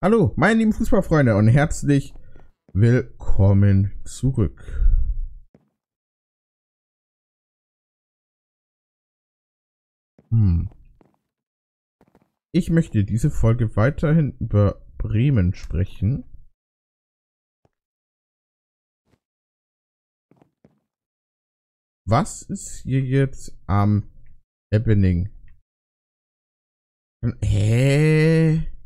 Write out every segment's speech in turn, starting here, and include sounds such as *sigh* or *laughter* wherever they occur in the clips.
Hallo, meine lieben Fußballfreunde und herzlich willkommen zurück. Hm. Ich möchte diese Folge weiterhin über Bremen sprechen. Was ist hier jetzt am Happening? Hä?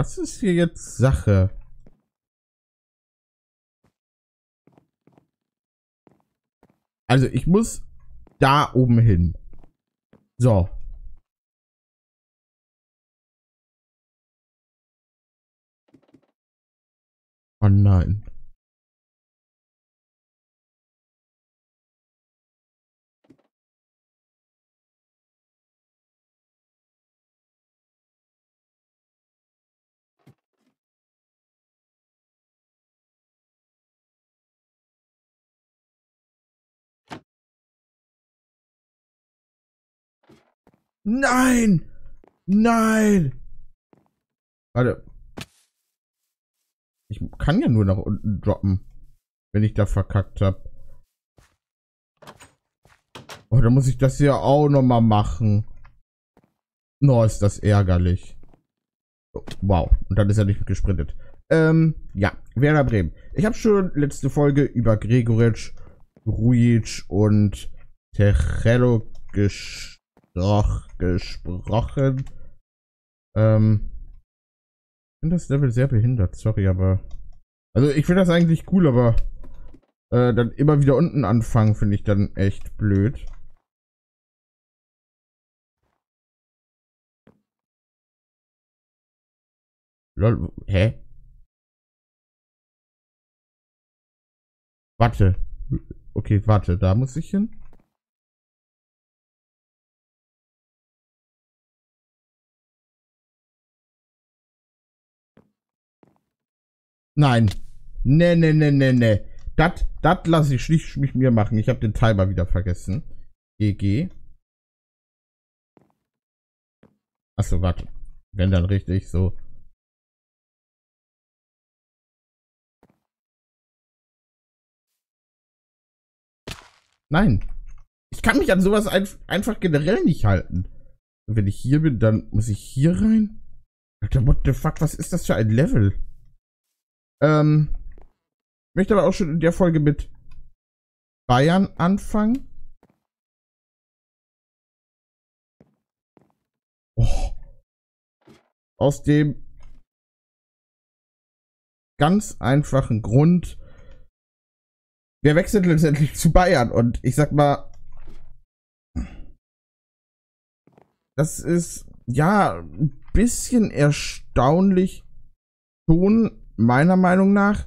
Was ist hier jetzt Sache? Also ich muss da oben hin. So. Oh nein. Nein! Nein! Warte. Ich kann ja nur nach unten droppen, wenn ich da verkackt habe. Oh, dann muss ich das hier auch nochmal machen. No, ist das ärgerlich. Oh, wow. Und dann ist er nicht gesprintet. Ähm, ja. Werder Bremen. Ich habe schon letzte Folge über Gregoritsch, Rujic und Techello gesprochen doch gesprochen. Ähm, ich finde das Level sehr behindert, sorry, aber. Also ich finde das eigentlich cool, aber äh, dann immer wieder unten anfangen, finde ich dann echt blöd. Lol, hä? Warte. Okay, warte, da muss ich hin. Nein. Ne, ne, ne, ne, ne. Das, das lasse ich nicht mich mir machen. Ich habe den Timer wieder vergessen. EG. Achso, warte. Wenn dann richtig, so. Nein. Ich kann mich an sowas ein einfach generell nicht halten. Und wenn ich hier bin, dann muss ich hier rein? Alter, what the fuck, was ist das für ein Level? Ähm, möchte aber auch schon in der Folge mit Bayern anfangen. Oh. Aus dem ganz einfachen Grund, wer wechselt letztendlich zu Bayern? Und ich sag mal, das ist ja ein bisschen erstaunlich schon meiner Meinung nach,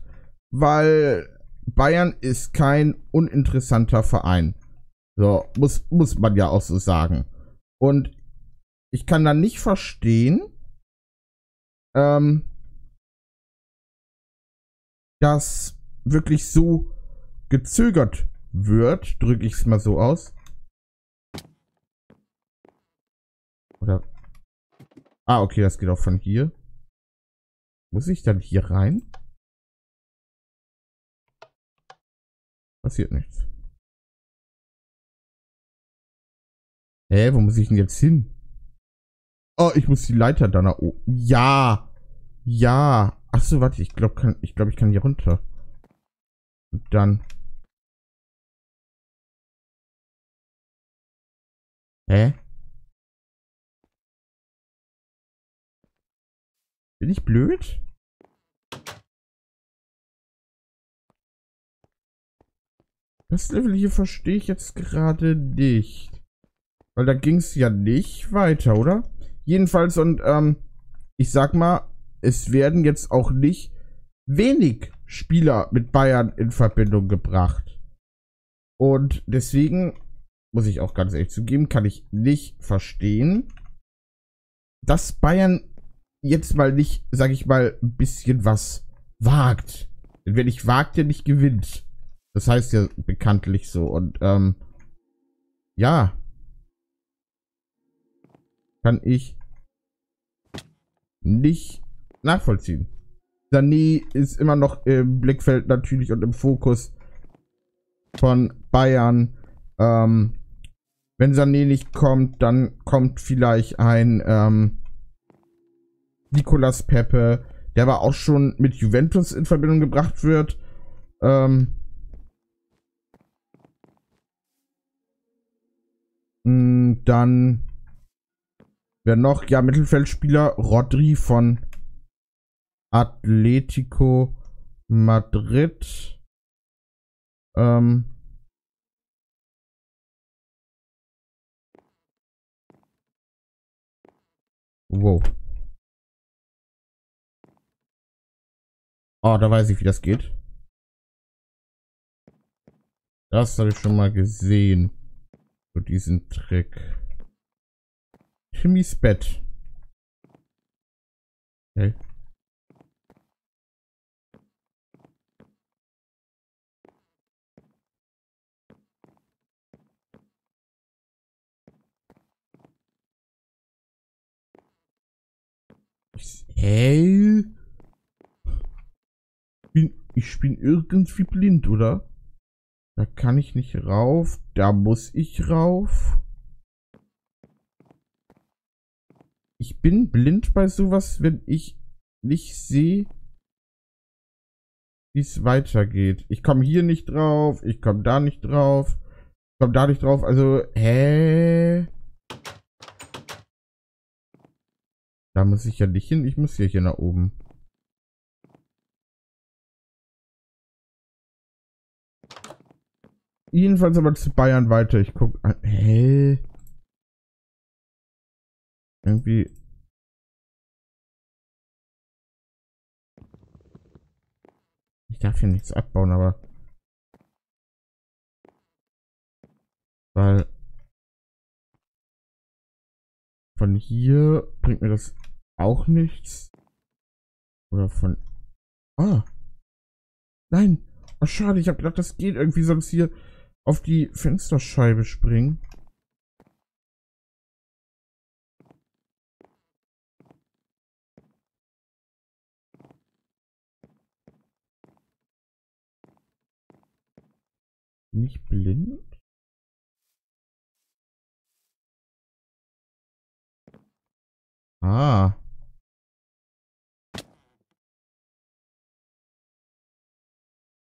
weil Bayern ist kein uninteressanter Verein. So, muss, muss man ja auch so sagen. Und ich kann da nicht verstehen, ähm, dass wirklich so gezögert wird, drücke ich es mal so aus. Oder. Ah, okay, das geht auch von hier. Muss ich dann hier rein? Passiert nichts. Hä, wo muss ich denn jetzt hin? Oh, ich muss die Leiter da nach oben. Ja. Ja. Achso, warte, ich glaube, ich, glaub, ich kann hier runter. Und dann. Hä? Bin ich blöd? Das Level hier verstehe ich jetzt gerade nicht. Weil da ging es ja nicht weiter, oder? Jedenfalls, und ähm, ich sag mal, es werden jetzt auch nicht wenig Spieler mit Bayern in Verbindung gebracht. Und deswegen, muss ich auch ganz ehrlich zugeben, kann ich nicht verstehen, dass Bayern jetzt mal nicht, sag ich mal, ein bisschen was wagt. Denn wer nicht wagt, der nicht gewinnt. Das heißt ja bekanntlich so. Und, ähm, ja. Kann ich nicht nachvollziehen. Sané ist immer noch im Blickfeld natürlich und im Fokus von Bayern. Ähm, wenn Sané nicht kommt, dann kommt vielleicht ein ähm, Nicolas Pepe, der aber auch schon mit Juventus in Verbindung gebracht wird. Ähm, hm, dann wer noch? Ja, Mittelfeldspieler Rodri von Atletico Madrid. Ähm, wow. Oh, da weiß ich, wie das geht. Das habe ich schon mal gesehen. So diesen Trick. Timmys Bett. Okay. Bin, ich bin irgendwie blind, oder? Da kann ich nicht rauf. Da muss ich rauf. Ich bin blind bei sowas, wenn ich nicht sehe, wie es weitergeht. Ich komme hier nicht drauf. Ich komme da nicht drauf. Ich komme da nicht drauf. Also, hä? Da muss ich ja nicht hin. Ich muss hier, hier nach oben. Jedenfalls aber zu Bayern weiter. Ich guck. Hä? Irgendwie. Ich darf hier nichts abbauen, aber. Weil. Von hier bringt mir das auch nichts. Oder von. Ah. Nein. Oh, schade. Ich habe gedacht, das geht irgendwie sonst hier auf die Fensterscheibe springen. Nicht blind? Ah.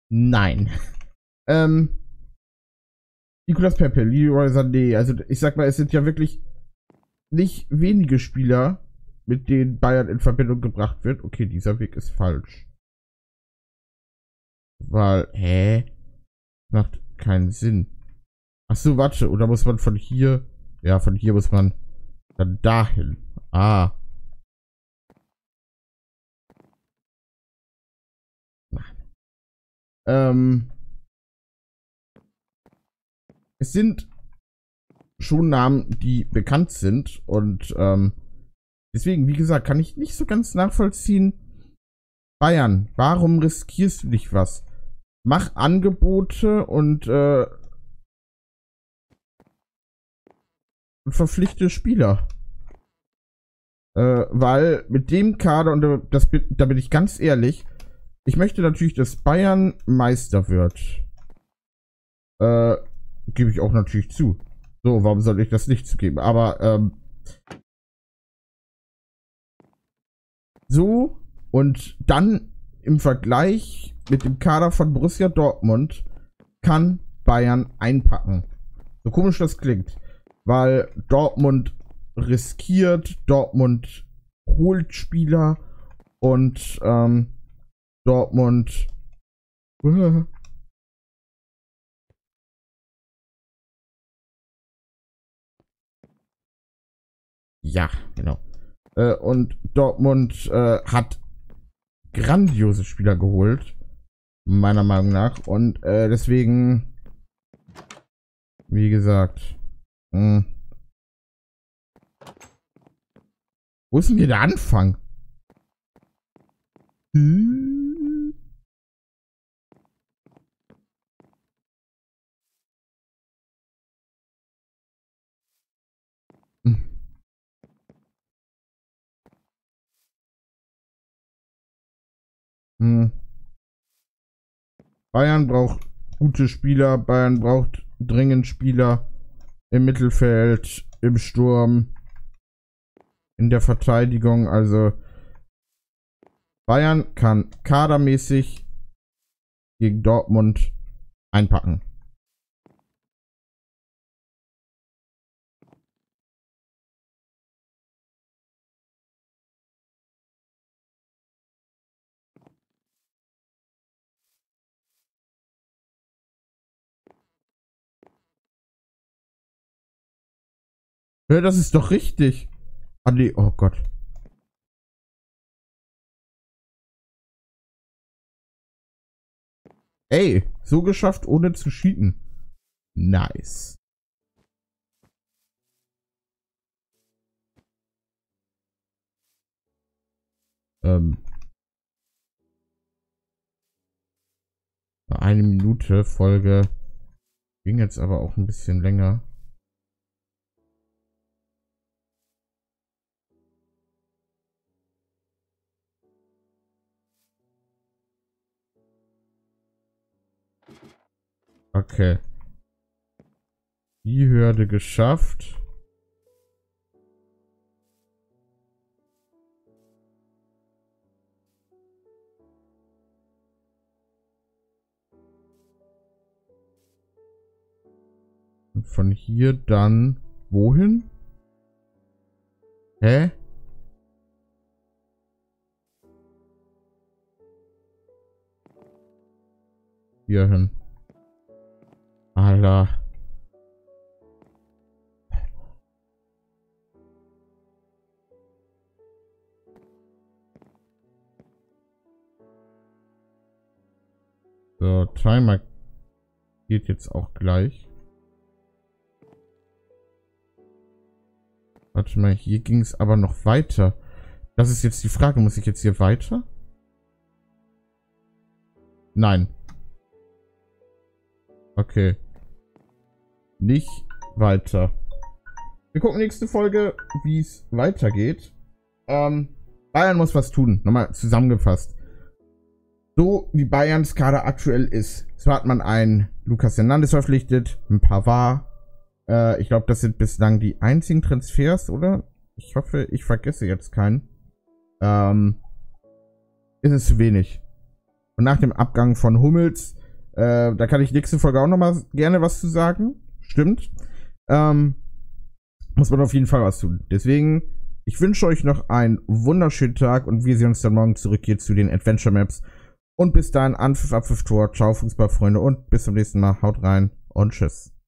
Nein. *laughs* ähm. Nicolas Pepe, Leroy Sané. Also ich sag mal, es sind ja wirklich nicht wenige Spieler, mit denen Bayern in Verbindung gebracht wird. Okay, dieser Weg ist falsch. Weil, hä? Macht keinen Sinn. Ach so, warte. Oder muss man von hier... Ja, von hier muss man dann dahin. Ah. Ähm es sind schon Namen, die bekannt sind und ähm, deswegen, wie gesagt, kann ich nicht so ganz nachvollziehen. Bayern, warum riskierst du nicht was? Mach Angebote und, äh, und verpflichte Spieler. Äh, weil mit dem Kader, und das, da bin ich ganz ehrlich, ich möchte natürlich, dass Bayern Meister wird. Äh, Gebe ich auch natürlich zu. So, warum soll ich das nicht zugeben? Aber, ähm, so und dann im Vergleich mit dem Kader von Borussia Dortmund kann Bayern einpacken. So komisch das klingt. Weil Dortmund riskiert, Dortmund holt Spieler und ähm, Dortmund *laughs* Ja, genau. Äh, und Dortmund äh, hat grandiose Spieler geholt. Meiner Meinung nach. Und äh, deswegen, wie gesagt, mh. Hm. wo ist denn hier der Anfang? Hm? Hm. Bayern braucht gute Spieler. Bayern braucht dringend Spieler im Mittelfeld, im Sturm, in der Verteidigung. Also Bayern kann kadermäßig gegen Dortmund einpacken. Ja, das ist doch richtig. Ah. Oh Gott. Ey, so geschafft, ohne zu cheaten. Nice. Ähm. Eine Minute Folge. Ging jetzt aber auch ein bisschen länger. Okay. Die Hürde geschafft. Und von hier dann wohin? Hä? Hier hin. Alter. So, Timer geht jetzt auch gleich. Warte mal, hier ging es aber noch weiter. Das ist jetzt die Frage, muss ich jetzt hier weiter? Nein. Okay nicht weiter. Wir gucken nächste Folge, wie es weitergeht. Ähm, Bayern muss was tun. Nochmal zusammengefasst. So wie Bayerns Kader aktuell ist. So hat man einen Lukas Hernandez verpflichtet, ein Pavard. Äh, ich glaube, das sind bislang die einzigen Transfers, oder? Ich hoffe, ich vergesse jetzt keinen. Ähm, ist es zu wenig. Und nach dem Abgang von Hummels, äh, da kann ich nächste Folge auch nochmal gerne was zu sagen stimmt. Ähm, muss man auf jeden Fall was tun. Deswegen, ich wünsche euch noch einen wunderschönen Tag und wir sehen uns dann morgen zurück hier zu den Adventure Maps. Und bis dahin, Anpfiff, Abpfiff, Tor, ciao Fußballfreunde und bis zum nächsten Mal. Haut rein und tschüss.